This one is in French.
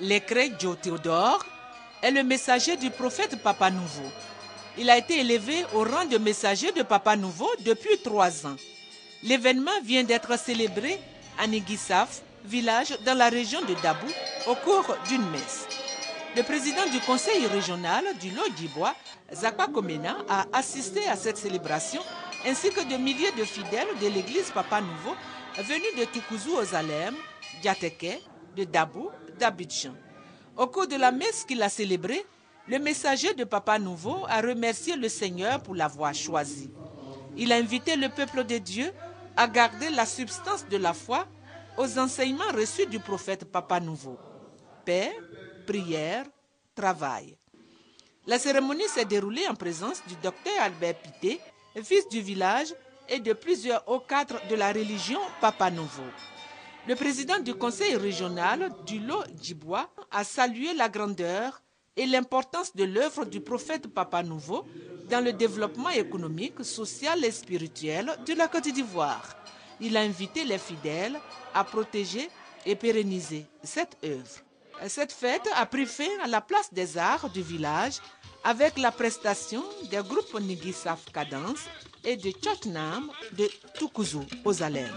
Lecret Joe Théodore est le messager du prophète Papa Nouveau. Il a été élevé au rang de messager de Papa Nouveau depuis trois ans. L'événement vient d'être célébré à Nigisaf, village dans la région de Dabou, au cours d'une messe. Le président du conseil régional du Lot-Dibois, Zakwa Komena, a assisté à cette célébration ainsi que de milliers de fidèles de l'église Papa Nouveau venus de Toukouzou aux Alem, d'Yateke, de Dabou, d'Abidjan. Au cours de la messe qu'il a célébrée, le messager de Papa Nouveau a remercié le Seigneur pour l'avoir choisi. Il a invité le peuple de Dieu à garder la substance de la foi aux enseignements reçus du prophète Papa Nouveau. Paix, prière, travail. La cérémonie s'est déroulée en présence du docteur Albert Pité, fils du village, et de plusieurs hauts cadres de la religion Papa Nouveau. Le président du conseil régional du Lot Djibois a salué la grandeur et l'importance de l'œuvre du prophète Papa Nouveau dans le développement économique, social et spirituel de la Côte d'Ivoire. Il a invité les fidèles à protéger et pérenniser cette œuvre. Cette fête a pris fin à la place des arts du village avec la prestation des groupes Nigisaf Cadence et de Tchotnam de Toukouzou aux Alem.